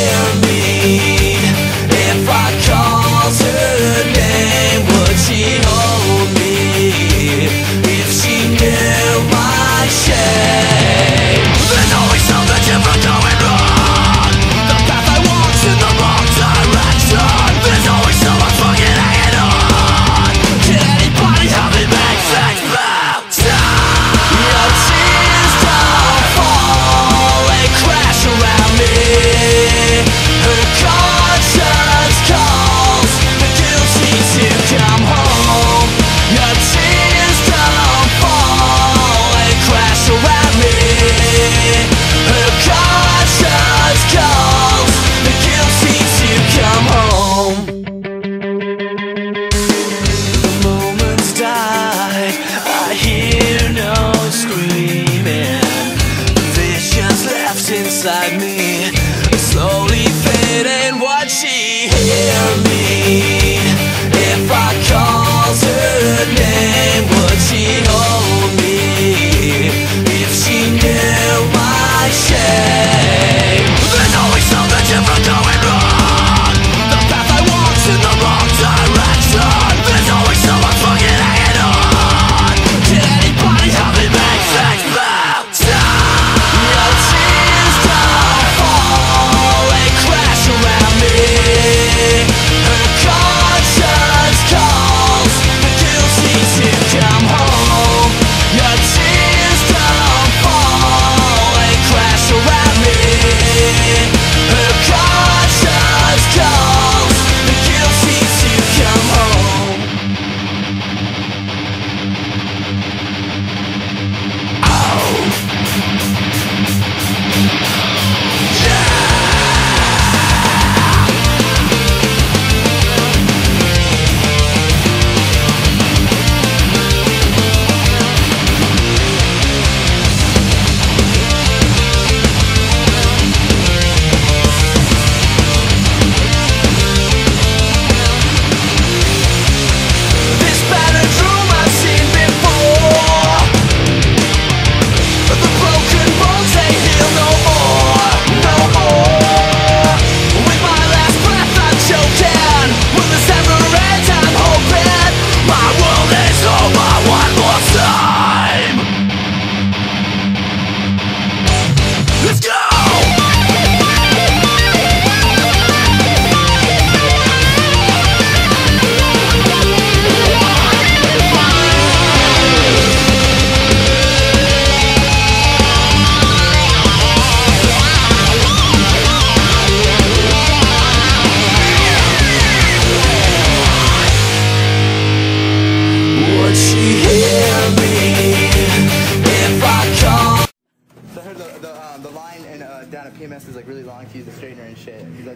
Yeah.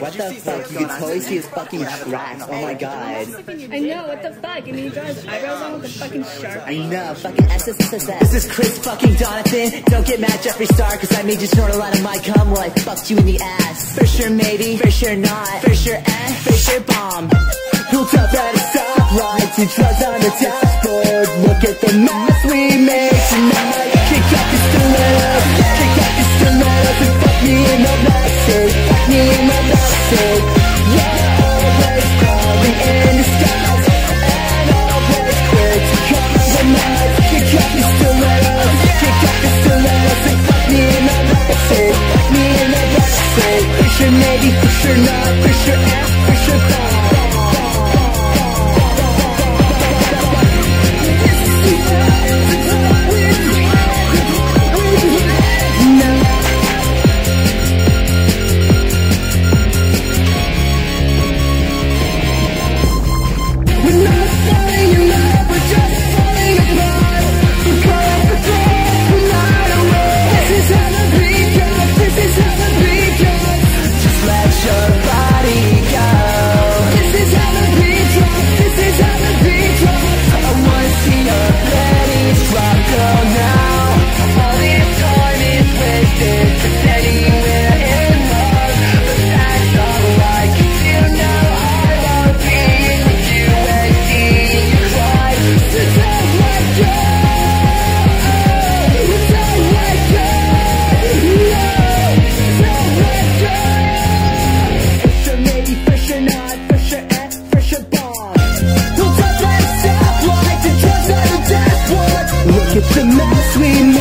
What the fuck? You can totally see his fucking tracks. Oh my god. I know, what the fuck? And he draws eyebrows on with a fucking shark. I know, fucking SSSS. This is Chris fucking Donovan. Don't get mad, Jeffree Star, cause I made you snort a lot of my cum while I fucked you in the ass. For sure, maybe. For sure, not. For sure, eh. For sure, bomb. Built up at a stoplight, two drugs on the dashboard. Look at the mess we made tonight. the mess we made.